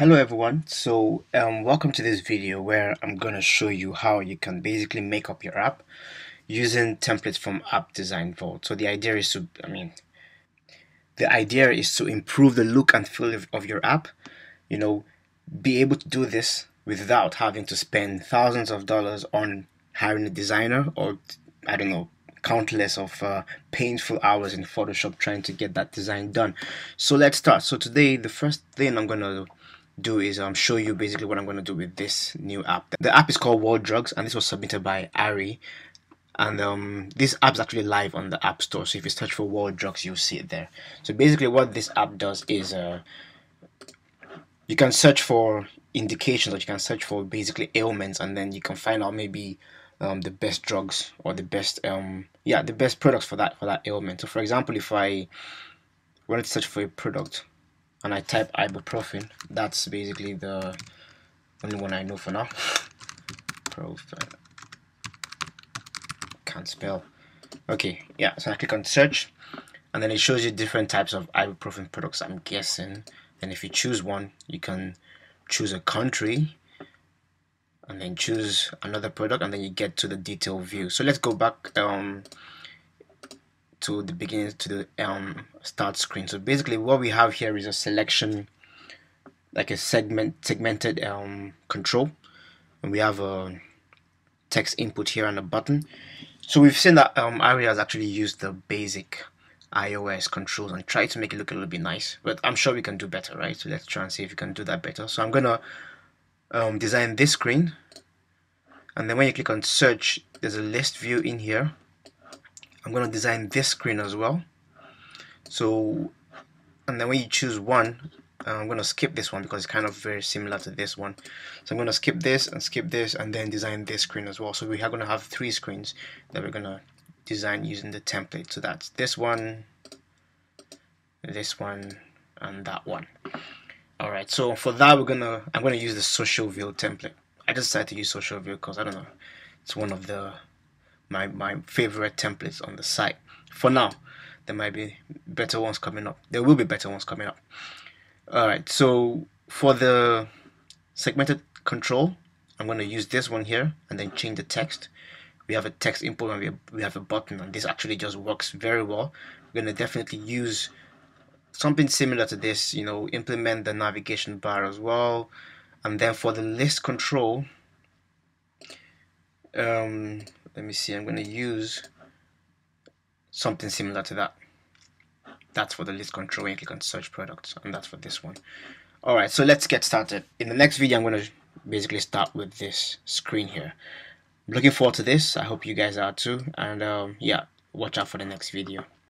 Hello everyone, so um, welcome to this video where I'm going to show you how you can basically make up your app using templates from App Design Vault. So the idea is to, I mean, the idea is to improve the look and feel of your app, you know, be able to do this without having to spend thousands of dollars on hiring a designer or, I don't know, countless of uh, painful hours in Photoshop trying to get that design done. So let's start. So today, the first thing I'm going to do is um, show you basically what I'm going to do with this new app. The app is called World Drugs and this was submitted by Ari. And um, this app is actually live on the App Store. So if you search for World Drugs, you'll see it there. So basically what this app does is uh, you can search for indications or you can search for basically ailments and then you can find out maybe um, the best drugs or the best um, yeah the best products for that for that ailment so for example if I wanted to search for a product and I type ibuprofen, that's basically the only one I know for now. Profen. Can't spell. Okay, yeah, so I click on search and then it shows you different types of ibuprofen products, I'm guessing. Then if you choose one, you can choose a country and then choose another product and then you get to the detail view. So let's go back um, to the beginning to the um, start screen. So basically what we have here is a selection like a segment segmented um, control. And we have a text input here and a button. So we've seen that um, Ari has actually used the basic iOS controls and tried to make it look a little bit nice but I'm sure we can do better right? So let's try and see if we can do that better. So I'm gonna um, design this screen. And then when you click on search there's a list view in here I'm going to design this screen as well. So and then when you choose one uh, I'm going to skip this one because it's kind of very similar to this one. So I'm going to skip this and skip this and then design this screen as well. So we are going to have three screens that we're going to design using the template. So that's this one this one and that one. Alright so for that we're gonna I'm gonna use the social view template. I just decided to use social view because I don't know it's one of the my, my favorite templates on the site. For now, there might be better ones coming up. There will be better ones coming up. Alright, so for the segmented control, I'm going to use this one here and then change the text. We have a text input and we have a button and this actually just works very well. We're going to definitely use something similar to this, you know, implement the navigation bar as well. And then for the list control, um, let me see I'm going to use something similar to that. That's for the list control when you click on search products and that's for this one. Alright so let's get started. In the next video I'm going to basically start with this screen here. I'm looking forward to this I hope you guys are too and um, yeah watch out for the next video